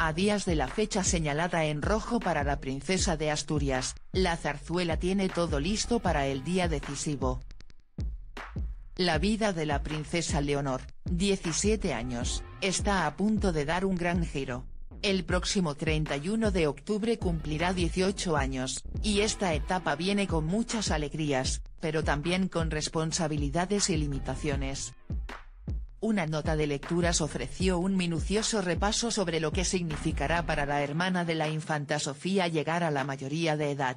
A días de la fecha señalada en rojo para la princesa de Asturias, la zarzuela tiene todo listo para el día decisivo. La vida de la princesa Leonor, 17 años, está a punto de dar un gran giro. El próximo 31 de octubre cumplirá 18 años, y esta etapa viene con muchas alegrías, pero también con responsabilidades y limitaciones. Una nota de lecturas ofreció un minucioso repaso sobre lo que significará para la hermana de la infanta Sofía llegar a la mayoría de edad.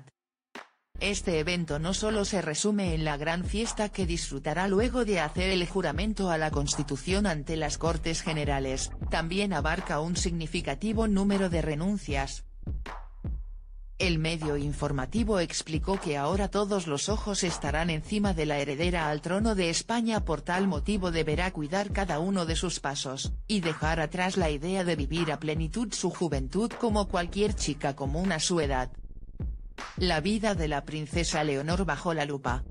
Este evento no solo se resume en la gran fiesta que disfrutará luego de hacer el juramento a la Constitución ante las Cortes Generales, también abarca un significativo número de renuncias. El medio informativo explicó que ahora todos los ojos estarán encima de la heredera al trono de España por tal motivo deberá cuidar cada uno de sus pasos, y dejar atrás la idea de vivir a plenitud su juventud como cualquier chica común a su edad. La vida de la princesa Leonor bajo la lupa.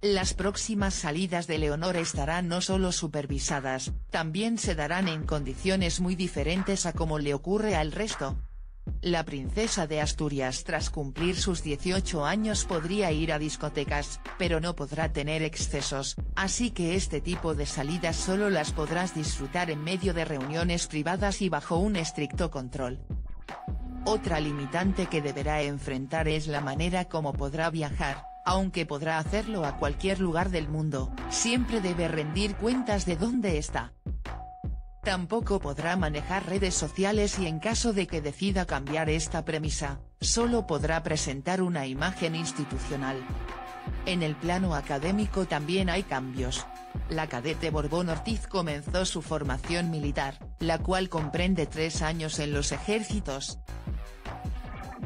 Las próximas salidas de Leonor estarán no solo supervisadas, también se darán en condiciones muy diferentes a como le ocurre al resto. La princesa de Asturias tras cumplir sus 18 años podría ir a discotecas, pero no podrá tener excesos, así que este tipo de salidas solo las podrás disfrutar en medio de reuniones privadas y bajo un estricto control. Otra limitante que deberá enfrentar es la manera como podrá viajar, aunque podrá hacerlo a cualquier lugar del mundo, siempre debe rendir cuentas de dónde está. Tampoco podrá manejar redes sociales y en caso de que decida cambiar esta premisa, solo podrá presentar una imagen institucional. En el plano académico también hay cambios. La cadete Borbón Ortiz comenzó su formación militar, la cual comprende tres años en los ejércitos,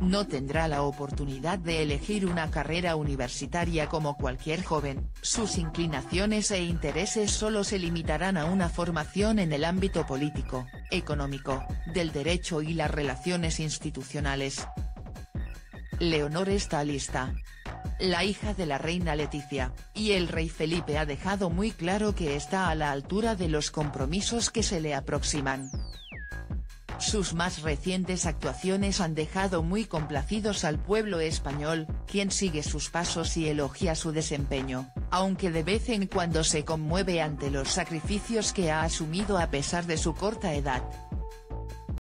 no tendrá la oportunidad de elegir una carrera universitaria como cualquier joven, sus inclinaciones e intereses solo se limitarán a una formación en el ámbito político, económico, del derecho y las relaciones institucionales. Leonor está lista. La hija de la reina Leticia, y el rey Felipe ha dejado muy claro que está a la altura de los compromisos que se le aproximan. Sus más recientes actuaciones han dejado muy complacidos al pueblo español, quien sigue sus pasos y elogia su desempeño, aunque de vez en cuando se conmueve ante los sacrificios que ha asumido a pesar de su corta edad.